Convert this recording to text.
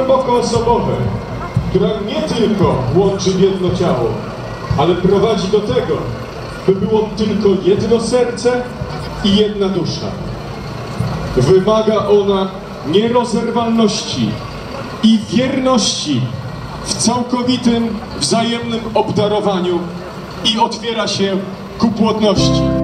głęboko osobowe, która nie tylko łączy jedno ciało, ale prowadzi do tego, by było tylko jedno serce i jedna dusza. Wymaga ona nierozerwalności i wierności w całkowitym wzajemnym obdarowaniu i otwiera się ku płodności.